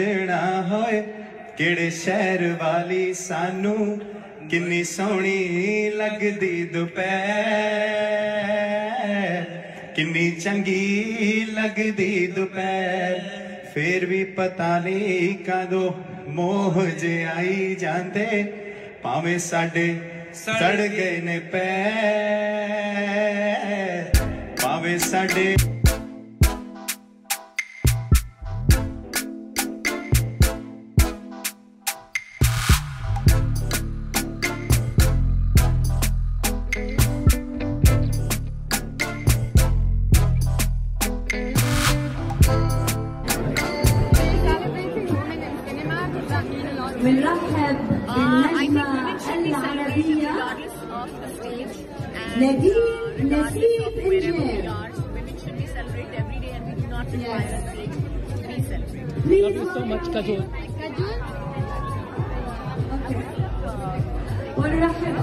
ਸਜਣਾ ਹੋਏ, ਕਿਹੜੇ ਸ਼ਹਿਰ ਵਾਲੀ ਸਾਨੂੰ ਕਿੰਨੀ ਸੋਹਣੀ ਲੱਗਦੀ ਦੁਪਹਿਰ। ਕਿੰਨੀ ਚੰਗੀ ਲੱਗਦੀ ਦੁਪਹਿਰ। ਫੇਰ ਵੀ ਪਤਾ ਨਹੀਂ ਕਦੋਂ ਮੋਹ ਜੇ ਆਈ ਜਾਂਦੇ, ਭਾਵੇਂ ਸਾਡੇ ਸੜ ਗਏ ਨੇ ਪੈਰ। ਭਾਵੇਂ ਸਾਡੇ بنرحب بالنجمة العربية Najib نسيب إنجيل Yes. Please celebrate. Please. Thank you so much, Kajol. Kajol. Okay. ونرحب